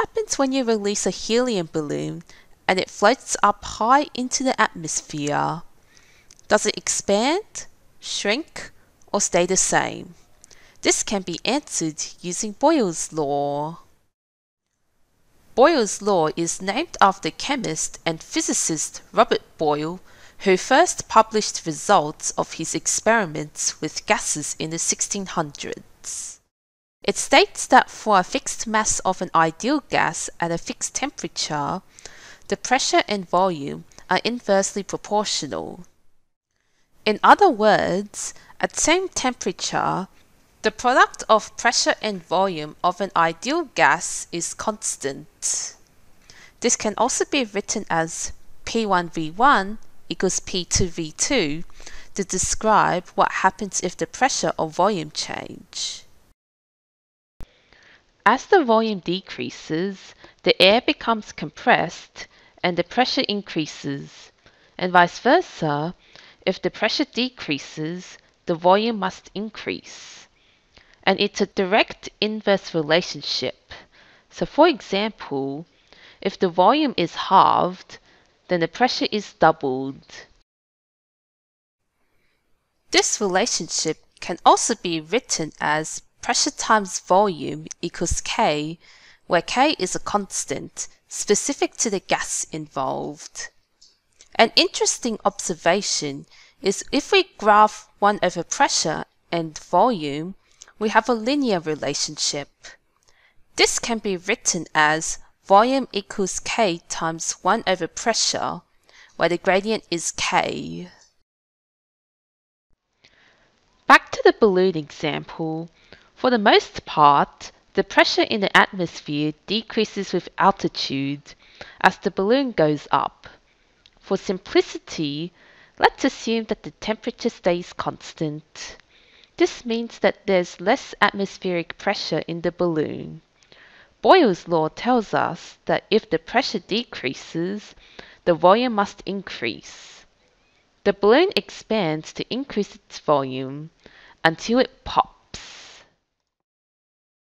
happens when you release a helium balloon and it floats up high into the atmosphere. Does it expand, shrink, or stay the same? This can be answered using Boyle's law. Boyle's law is named after chemist and physicist Robert Boyle, who first published results of his experiments with gases in the 1600s. It states that for a fixed mass of an ideal gas at a fixed temperature, the pressure and volume are inversely proportional. In other words, at same temperature, the product of pressure and volume of an ideal gas is constant. This can also be written as P1V1 equals P2V2 to describe what happens if the pressure or volume change. As the volume decreases, the air becomes compressed and the pressure increases, and vice versa, if the pressure decreases, the volume must increase. And it's a direct inverse relationship. So for example, if the volume is halved, then the pressure is doubled. This relationship can also be written as pressure times volume equals K, where K is a constant specific to the gas involved. An interesting observation is if we graph 1 over pressure and volume, we have a linear relationship. This can be written as volume equals K times 1 over pressure, where the gradient is K. Back to the balloon example. For the most part, the pressure in the atmosphere decreases with altitude as the balloon goes up. For simplicity, let's assume that the temperature stays constant. This means that there's less atmospheric pressure in the balloon. Boyle's law tells us that if the pressure decreases, the volume must increase. The balloon expands to increase its volume until it pops